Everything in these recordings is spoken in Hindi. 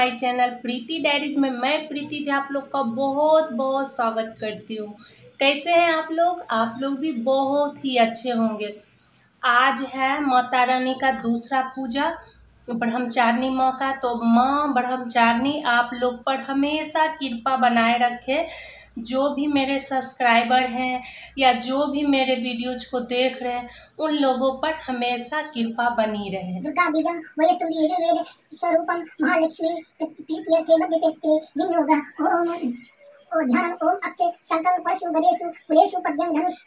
प्रीति डायरीज में मैं प्रीति जी आप लोग का बहुत बहुत स्वागत करती हूँ। कैसे हैं आप लोग? आप लोग भी बहुत ही अच्छे होंगे। आज है माता रानी का दूसरा पूजा ब्रह्मचारिणी माँ का। तो माँ ब्रह्मचारिणी आप लोग पर हमेशा कृपा बनाए रखे। जो भी मेरे सब्सक्राइबर हैं या जो भी मेरे वीडियोज़ को देख रहे हैं उन लोगों पर हमेशा कृपा बनी रहे। दुर्गा बीजं वयस्तुं यजुर्वेद महालक्ष्मी प्रीत्यर्थे मध्यचक्रे विनियोगः ओम ध्यान ओम अक्षय शंकर परशु गणेशु कुलेशु पद्यं धनुष।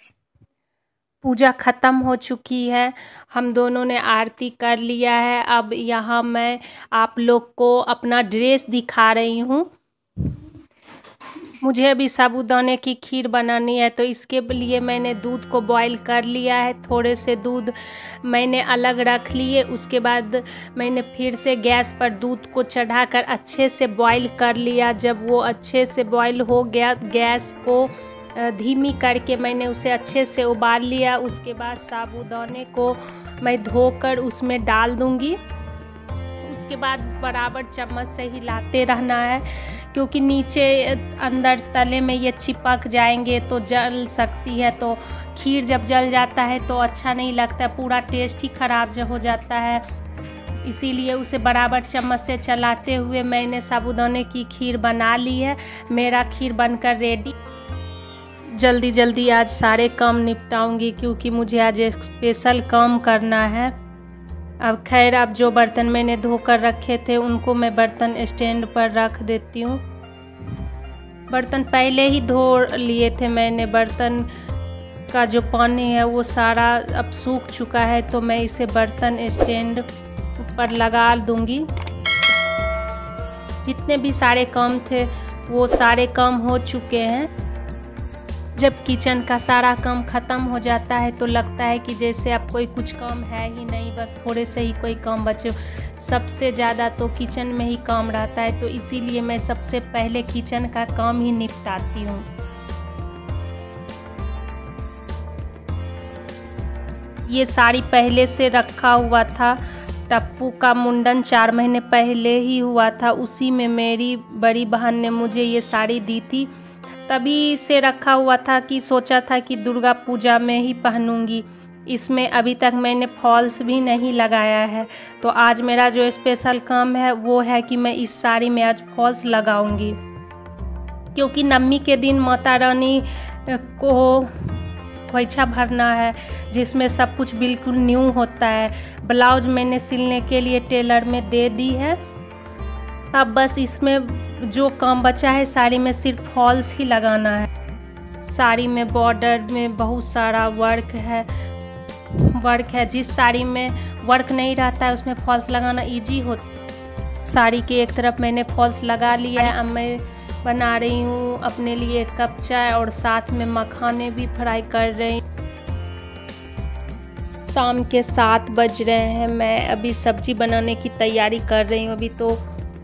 पूजा ख़त्म हो चुकी है। हम दोनों ने आरती कर लिया है। अब यहाँ मैं आप लोग को अपना ड्रेस दिखा रही हूँ। मुझे अभी साबूदाने की खीर बनानी है तो इसके लिए मैंने दूध को बॉईल कर लिया है। थोड़े से दूध मैंने अलग रख लिए, उसके बाद मैंने फिर से गैस पर दूध को चढ़ाकर अच्छे से बॉईल कर लिया। जब वो अच्छे से बॉईल हो गया, गैस को धीमी करके मैंने उसे अच्छे से उबाल लिया। उसके बाद साबूदाने को मैं धोकर उसमें डाल दूँगी। उसके बाद बराबर चम्मच से हिलाते रहना है। क्योंकि नीचे, अंदर तले में ये चिपक जाएँगे तो जल सकती है तो खीर जब जल जाता है तो अच्छा नहीं लगता, पूरा टेस्ट ही ख़राब जो हो जाता है। इसीलिए उसे बराबर चम्मच से चलाते हुए मैंने साबुदाने की खीर बना ली है। मेरा खीर बनकर रेडी जल्दी जल्दी आज सारे काम निपटाऊँगी क्योंकि मुझे आज स्पेशल काम करना है। अब खैर अब जो बर्तन मैंने धोकर रखे थे, उनको मैं बर्तन स्टैंड पर रख देती हूँ। बर्तन पहले ही धो लिए थे मैंने। बर्तन का जो पानी है, वो सारा अब सूख चुका है तो मैं इसे बर्तन स्टैंड पर लगा दूँगी। जितने भी सारे काम थे, वो सारे काम हो चुके हैं। जब किचन का सारा काम ख़त्म हो जाता है तो लगता है कि जैसे अब कोई कुछ काम है ही नहीं, बस थोड़े से ही कोई काम बचे। सबसे ज़्यादा तो किचन में ही काम रहता है तो इसीलिए मैं सबसे पहले किचन का काम ही निपटाती हूँ। ये साड़ी पहले से रखा हुआ था, टप्पू का मुंडन चार महीने पहले ही हुआ था। उसी में मेरी बड़ी बहन ने मुझे ये साड़ी दी थी। तभी से रखा हुआ था कि सोचा था कि दुर्गा पूजा में ही पहनूँगी। इसमें अभी तक मैंने फॉल्स भी नहीं लगाया है। तो आज मेरा जो स्पेशल काम है, वो है कि मैं इस साड़ी में आज फॉल्स लगाऊँगी। क्योंकि नवमी के दिन माता रानी को खोइछा भरना है, जिसमें सब कुछ बिल्कुल न्यू होता है। ब्लाउज मैंने सिलने के लिए टेलर में दे दी है। अब बस इसमें जो काम बचा है, साड़ी में सिर्फ़ फॉल्स ही लगाना है। साड़ी में बॉर्डर में बहुत सारा वर्क है। वर्क है, जिस साड़ी में वर्क नहीं रहता है, उसमें फॉल्स लगाना इजी होता साड़ी के एक तरफ़ मैंने फॉल्स लगा लिया है। अब मैं बना रही हूँ अपने लिए कप चाय और साथ में मखाने भी फ्राई कर रही हूँ। शाम के सात बज रहे हैं। मैं अभी सब्ज़ी बनाने की तैयारी कर रही हूँ। अभी तो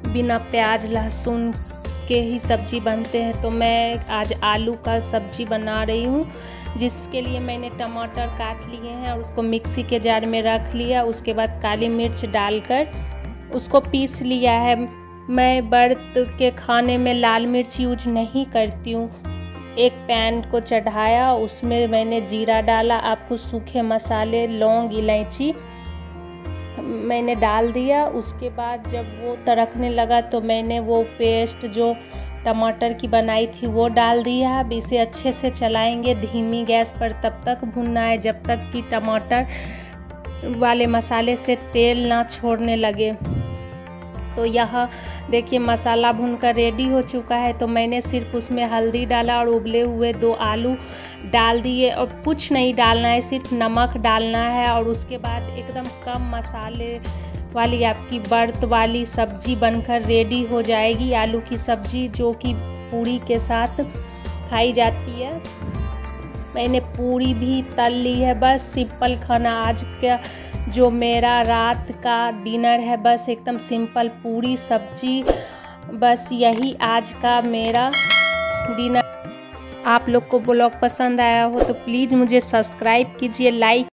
बिना प्याज, लहसुन के ही सब्ज़ी बनते हैं तो मैं आज आलू का सब्ज़ी बना रही हूँ, जिसके लिए मैंने टमाटर काट लिए हैं और उसको मिक्सी के जार में रख लिया। उसके बाद काली मिर्च डालकर उसको पीस लिया है। मैं बर्त के खाने में लाल मिर्च यूज़ नहीं करती हूँ। एक पैन को चढ़ाया, उसमें मैंने जीरा डाला, आपको सूखे मसाले, लौंग, इलायची मैंने डाल दिया। उसके बाद जब वो तड़कने लगा तो मैंने वो पेस्ट जो टमाटर की बनाई थी वो डाल दिया। अब इसे अच्छे से चलाएँगे। धीमी गैस पर तब तक भुनना है जब तक कि टमाटर वाले मसाले से तेल ना छोड़ने लगे। तो यह देखिए मसाला भुनकर रेडी हो चुका है। तो मैंने सिर्फ़ उसमें हल्दी डाला और उबले हुए दो आलू डाल दिए और कुछ नहीं डालना है, सिर्फ़ नमक डालना है और उसके बाद एकदम कम मसाले वाली आपकी बर्त वाली सब्ज़ी बनकर रेडी हो जाएगी, आलू की सब्ज़ी जो कि पूरी के साथ खाई जाती है। मैंने पूरी भी तल ली है, बस सिंपल खाना आज का जो मेरा रात का डिनर है, बस एकदम सिंपल पूरी सब्ज़ी, बस यही आज का मेरा डिनर। आप लोग को ब्लॉग पसंद आया हो तो प्लीज़ मुझे सब्सक्राइब कीजिए लाइक